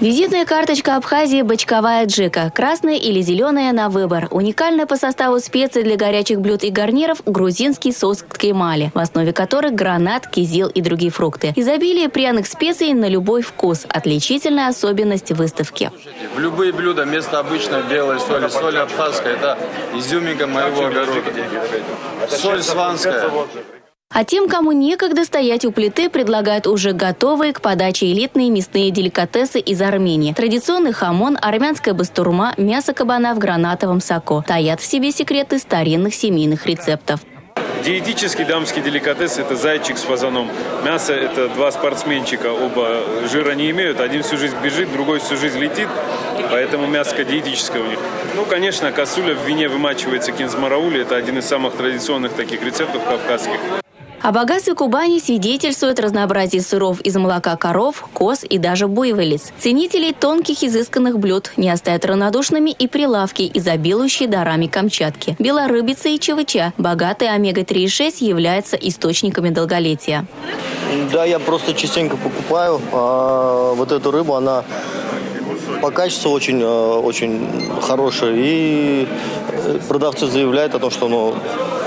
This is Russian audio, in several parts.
Визитная карточка Абхазии – бочковая джека. Красная или зеленая на выбор. Уникальная по составу специи для горячих блюд и гарниров – грузинский соус ткемали, в основе которых гранат, кизил и другие фрукты. Изобилие пряных специй на любой вкус – отличительная особенность выставки. В любые блюда вместо обычной белой соли, соль абхазская – это изюминка моего огорода. Соль сванская. А тем, кому некогда стоять у плиты, предлагают уже готовые к подаче элитные мясные деликатесы из Армении. Традиционный хамон, армянская бастурма, мясо кабана в гранатовом соку. Таят в себе секреты старинных семейных рецептов. Диетический дамский деликатес – это зайчик с фазаном. Мясо – это два спортсменчика, оба жира не имеют. Один всю жизнь бежит, другой всю жизнь летит, поэтому мяско диетическое у них. Ну, конечно, косуля в вине вымачивается кинзмараули. Это один из самых традиционных таких рецептов кавказских. О богатстве Кубани свидетельствует разнообразие сыров из молока коров, коз и даже буйволиц. Ценителей тонких изысканных блюд не оставят равнодушными и прилавки, изобилующие дарами Камчатки. Белорыбица и чевыча, богатые омега-3 и 6, являются источниками долголетия. Да, я просто частенько покупаю. А вот эту рыбу, она по качеству очень, э, очень хорошая. И продавцы заявляют о том, что оно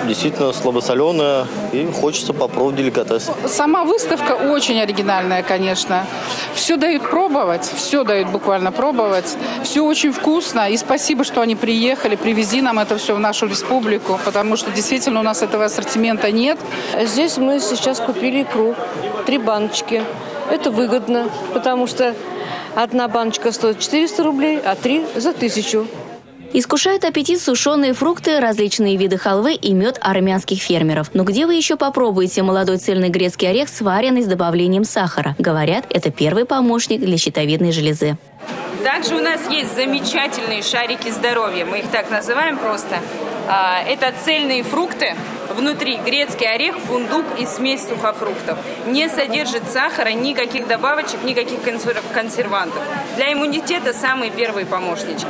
действительно слабосоленое, и хочется попробовать деликатес. Сама выставка очень оригинальная, конечно. Все дают пробовать, все дают буквально пробовать. Все очень вкусно, и спасибо, что они приехали, привезли нам это все в нашу республику, потому что действительно у нас этого ассортимента нет. Здесь мы сейчас купили икру, три баночки. Это выгодно, потому что одна баночка стоит 400 рублей, а три за тысячу. Искушают аппетит сушеные фрукты, различные виды халвы и мед армянских фермеров. Но где вы еще попробуете молодой цельный грецкий орех, сваренный с добавлением сахара? Говорят, это первый помощник для щитовидной железы. Также у нас есть замечательные шарики здоровья, мы их так называем просто. А, это цельные фрукты, внутри грецкий орех, фундук и смесь сухофруктов. Не содержит сахара, никаких добавочек, никаких консервантов. Для иммунитета самые первые помощнички.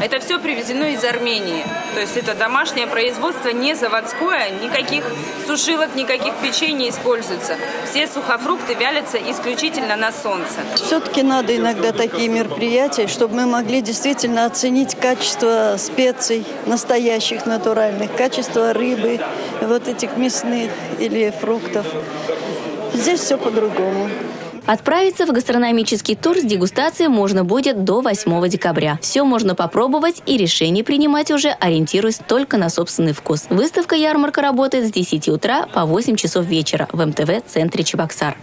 Это все привезено из Армении. То есть это домашнее производство, не заводское, никаких сушилок, никаких печей не используется. Все сухофрукты вялятся исключительно на солнце. Все-таки надо иногда такие мероприятия, чтобы мы могли действительно оценить качество специй, настоящих, натуральных, качество рыбы, вот этих мясных или фруктов. Здесь все по-другому. Отправиться в гастрономический тур с дегустацией можно будет до 8 декабря. Все можно попробовать и решение принимать уже, ориентируясь только на собственный вкус. Выставка-ярмарка работает с 10 утра по 8 часов вечера в МТВ-центре Чебоксар.